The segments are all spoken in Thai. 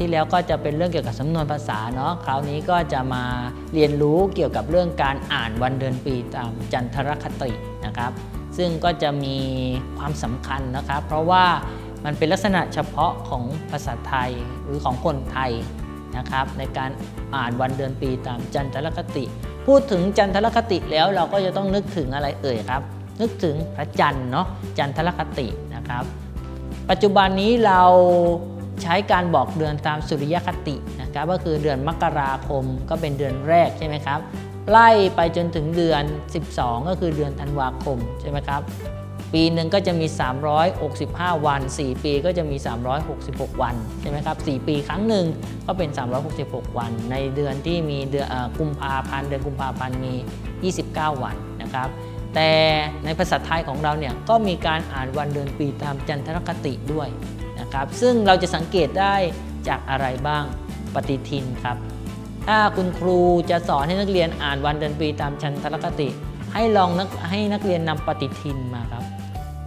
ที่แล้วก็จะเป็นเรื่องเกี่ยวกับสำนวนภาษาเนาะคราวนี้ก็จะมาเรียนรู้เกี่ยวกับเรื่องการอ่านวันเดือนปีตามจันทรคตินะครับ ซึ่งก็จะมีความสำคัญนะครับ เพราะว่ามันเป็นลักษณะเฉพาะของภาษาไทยหรือของคนไทยนะครับ ในการอ่านวันเดือนปีตามจันทรคติ พูดถึงจันทรคติแล้วเราก็จะต้องนึกถึงอะไรเอ่ยครับ นึกถึงพระจันทร์เนาะจันทรคตินะครับ ปัจจุบันนี้เรา ใช้การบอกเดือนตามสุริยคตินะครับก็คือเดือนมกราคมก็เป็นเดือนแรกใช่ไหมครับ ไล่ไปจนถึงเดือน 12 ก็คือเดือนธันวาคมใช่ไหมครับปีหนึ่งก็จะมี 365 วัน 4 ปีก็จะมี 366 วันใช่ไหมครับ 4 ปีครั้งหนึ่งก็เป็น 366 วัน ในเดือนที่มีเดือนกุมภาพันธ์เดือนกุมภาพันธ์มี 29 วันนะครับ แต่ในภาษาไทยของเราเนี่ยก็มีการอ่านวันเดือนปีตามจันทรคติด้วย นะครับ ซึ่งเราจะสังเกตได้จากอะไรบ้างปฏิทินครับ ถ้าคุณครูจะสอนให้นักเรียนอ่านวันเดือนปีตามจันทรคติ ให้ลองนักให้นักเรียนนำปฏิทินมาครับ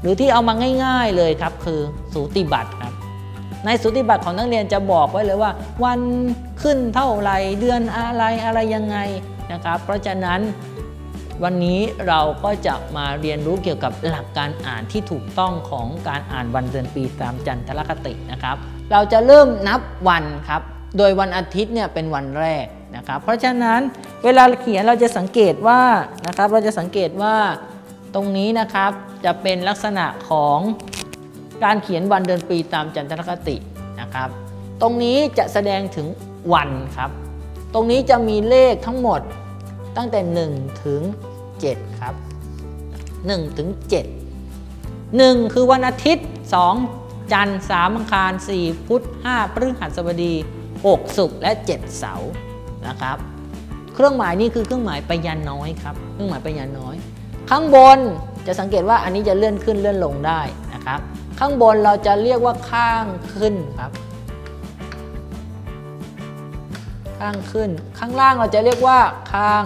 หรือที่เอามาง่าย ๆเลยครับ คือสูติบัตรครับ ในสูติบัตรของนักเรียนจะบอกไว้เลยว่า วันขึ้นเท่าไรเดือนอะไรอะไรยังไงนะครับ เพราะฉะนั้น วันนี้เราก็จะมาเรียนรู้เกี่ยวกับหลักการอ่านที่ถูกต้องของการอ่านวันเดือนปีตามจันทรคตินะครับ เราจะเริ่มนับวันครับ โดยวันอาทิตย์เนี่ยเป็นวันแรกนะครับ เพราะฉะนั้นเวลาเขียนเราจะสังเกตว่านะครับ เราจะสังเกตว่าตรงนี้นะครับจะเป็นลักษณะของการเขียนวันเดือนปีตามจันทรคตินะครับ ตรงนี้จะแสดงถึงวันครับ ตรงนี้จะมีเลขทั้งหมด ตั้งแต่ 1 ถึง 7 ครับ 1 ถึง 7 1 คือวันอาทิตย์ 2 จันทร์3อังคาร 4 พุธ5พฤหัสบดี 6 ศุกร์และ 7 เสาร์นะครับ เครื่องหมายนี้คือเครื่องหมายไปยันน้อยครับ เครื่องหมายไปยันน้อย ข้างบนจะสังเกตว่าอันนี้จะเลื่อนขึ้นเลื่อนลงได้นะครับ ข้างบนเราจะเรียกว่าข้างขึ้นครับ ข้างขึ้น ข้างล่างเราจะเรียกว่าข้าง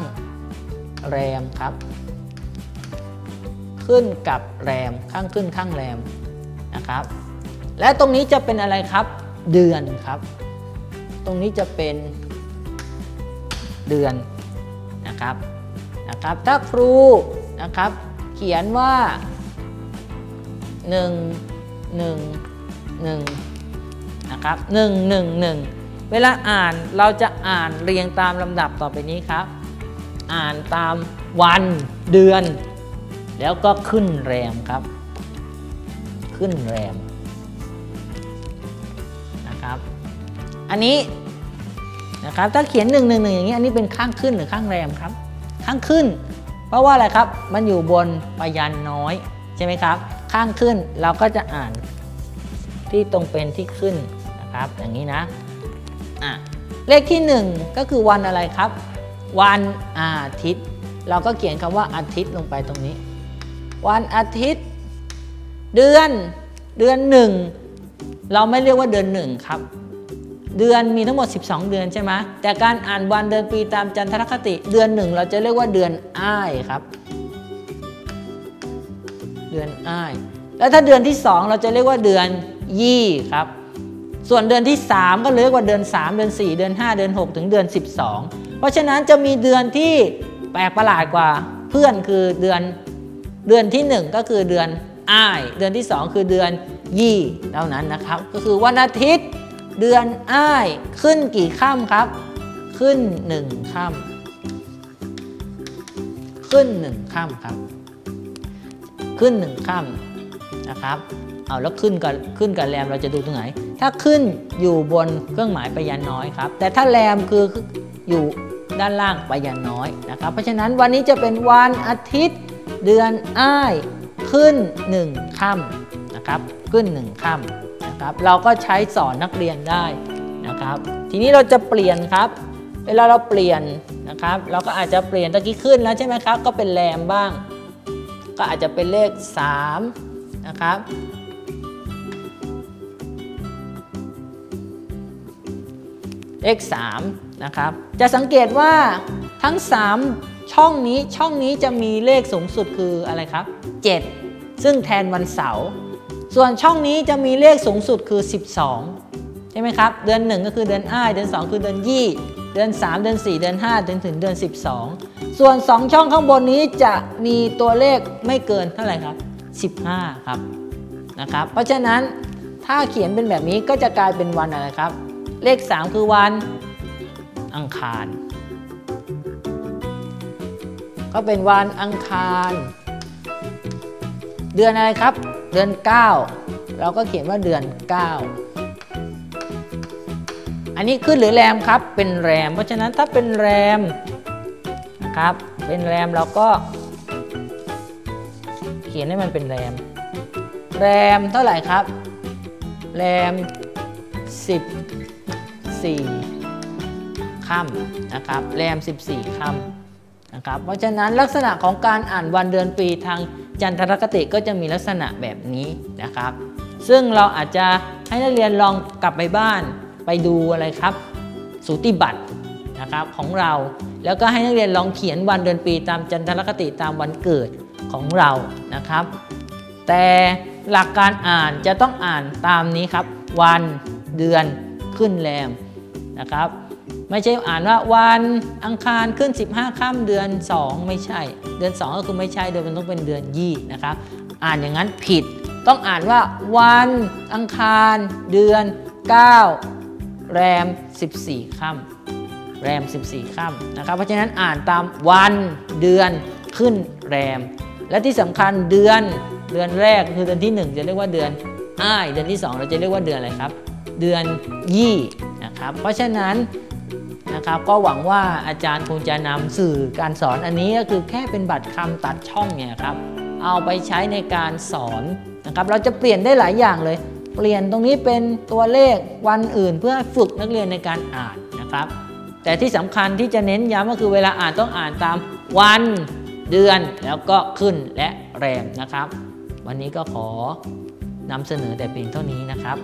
แรมครับ ขึ้นกับแรมข้างขึ้นข้างแรมนะครับ และตรงนี้จะเป็นอะไรครับ เดือนครับ ตรงนี้จะเป็นเดือนนะครับนะครับ ถ้าครูนะครับ เขียนว่า 1 1 1นะครับ1 1 1 เวลาอ่านเราจะอ่านเรียงตามลำดับต่อไปนี้ครับ อ่านตามวันเดือน แล้วก็ขึ้นแรมครับ ขึ้นแรมนะครับ อันนี้นะครับถ้าเขียน1 1 1อย่างนี้อันนี้เป็นข้างขึ้นหรือข้างแรมครับ ข้างขึ้น เพราะว่าอะไรครับมันอยู่บนปยันน้อยใช่ไหมครับ ข้างขึ้นเราก็จะอ่านที่ตรงเป็นที่ขึ้นนะครับ อย่างนี้นะ อะเลขที่ 1 ก็คือวันอะไรครับ วันอาทิตย์ เราก็เขียนคำว่าอาทิตย์ลงไปตรงนี้ วันอาทิตย์ เดือนเดือนหนึ่งเราไม่เรียกว่าเดือนหนึ่งครับ เดือนมีทั้งหมด 12 เดือนใช่ไหมแต่การอ่านวันเดือนปีตามจันทรคติ เดือนหนึ่งเราจะเรียกว่าเดือนอ้ายครับ เดือนอ้าย แล้วถ้าเดือนที่ 2 เราจะเรียกว่าเดือนยี่ครับ ส่วนเดือนที่ 3 ก็เรียกว่าเดือน 3 เดือน 4 เดือน 5 เดือน 6 ถึงเดือน 12 เพราะฉะนั้นจะมีเดือนที่แปลกประหลาดกว่าเพื่อนคือเดือนเดือนที่ 1 ก็คือเดือนอ้าย เดือนที่ 2 คือเดือนยี่เท่านั้นนะครับ ก็คือวันอาทิตย์ เดือนอ้ายขึ้นกี่ค่ำครับ ขึ้น 1ค่ำขึ้น 1ค่ำครับ ขึ้น 1ค่ำนะครับเอาแล้วขึ้นกับขึ้นกับแรมเราจะดูตรงไหน ถ้าขึ้นอยู่บนเครื่องหมายไปยันน้อยครับ แต่ถ้าแรมคืออยู่ด้านล่างไปยันน้อยนะครับ เพราะฉะนั้นวันนี้จะเป็นวันอาทิตย์เดือนอ้ายขึ้น 1ค่ำนะครับ ขึ้น 1ค่ำนะครับ เราก็ใช้สอนนักเรียนได้นะครับ ทีนี้เราจะเปลี่ยนครับ เวลาเราเปลี่ยนนะครับ เราก็อาจจะเปลี่ยนตะกี้ขึ้นแล้วใช่ไหมครับ ก็เป็นแรมบ้าง ก็อาจจะเป็นเลข 3 นะครับ เลข3นะครับ จะสังเกตว่าทั้ง 3 ช่องนี้ช่องนี้จะมีเลขสูงสุดคืออะไรครับ 7 ซึ่งแทนวันเสาร์ ส่วนช่องนี้จะมีเลขสูงสุดคือ 12 ใช่ช่ไหมครับ เดือน 1 ก็คือเดือนอ้าย เดือน 2 คือเดือนยี่ เดือน 3 เดือน 4 เดือน5เดือนถึงเดือน 12 ส่วน 2 ช่องข้างบนนี้จะมีตัวเลขไม่เกินเท่าไหร่ครับ 15 ครับ นะครับ เพราะฉะนั้นถ้าเขียนเป็นแบบนี้ก็จะกลายเป็นวันอะไรครับ เลข 3 คือวันอังคาร ก็เป็นวันอังคาร เดือนอะไรครับ เดือน 9 เราก็เขียนว่าเดือน 9 อันนี้ขึ้นหรือแรมครับ เป็นแรม เพราะฉะนั้นถ้าเป็นแรมนะครับ เป็นแรมเราก็ เขียนให้มันเป็นแรม แรมเท่าไหร่ครับ แรม 14ค่ำนะครับแรม 14ค่ำนะครับเพราะฉะนั้นลักษณะของการอ่านวันเดือนปีทางจันทรคติก็จะมีลักษณะแบบนี้นะครับ ซึ่งเราอาจจะให้นักเรียนลองกลับไปบ้านไปดูอะไรครับ สูติบัตรนะครับของเราแล้วก็ให้นักเรียนลองเขียนวันเดือนปีตามจันทรคติตามวันเกิดของเรานะครับ แต่หลักการอ่านจะต้องอ่านตามนี้ครับ วันเดือนขึ้นแรม นะครับ ไม่ใช่อ่านว่าวันอังคารขึ้น 15ค่ำเดือน 2 ไม่ใช่ เดือน 2 ก็คือไม่ใช่โดยมันต้องเป็นเดือนยี่นะครับ อ่านอย่างนั้นผิด ต้องอ่านว่าวันอังคารเดือน 9 แรม 14ค่ำแรม 14ค่ำนะครับ เพราะฉะนั้นอ่านตามวันเดือนขึ้นแรม และที่สำคัญเดือนเดือนแรกคือเดือนที่ 1 จะเรียกว่าเดือนอ้าย เดือนที่ 2 เราจะเรียกว่าเดือนอะไรครับ เดือนยี่ นะครับ เพราะฉะนั้นนะครับก็หวังว่าอาจารย์คงจะนำสื่อการสอนอันนี้ก็คือแค่เป็นบัตรคำตัดช่องเนี่ยครับเอาไปใช้ในการสอนนะครับเราจะเปลี่ยนได้หลายอย่างเลย เปลี่ยนตรงนี้เป็นตัวเลขวันอื่น เพื่อฝึกนักเรียนในการอ่านนะครับ แต่ที่สำคัญที่จะเน้นย้ำก็คือเวลาอ่านต้องอ่านตามวันเดือนแล้วก็ขึ้นและแรมนะครับ วันนี้ก็ขอนำเสนอแต่เพียงเท่านี้นะครับ